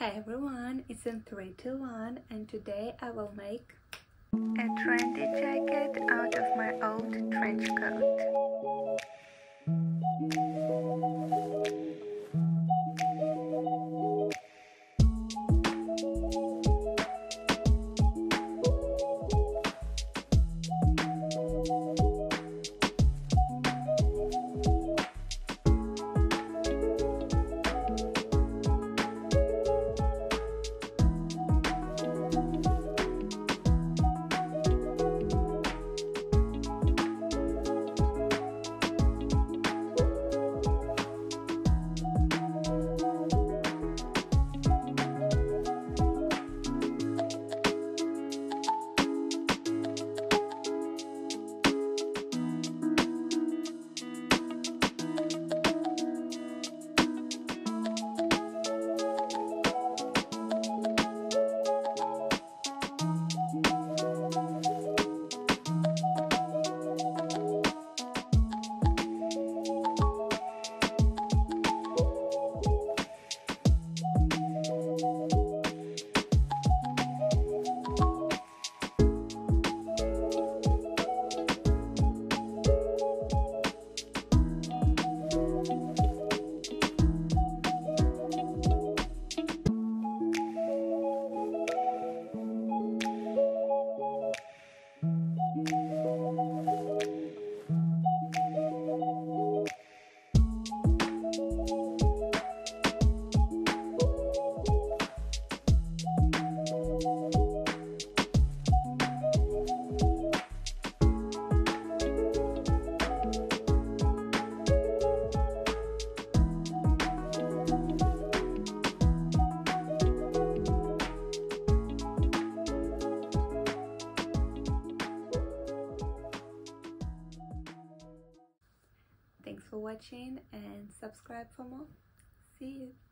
Hi everyone, it's in 3, 2, 1 and today I will make a trendy jacket out of my old trench coat. Thanks for watching and subscribe for more. See you.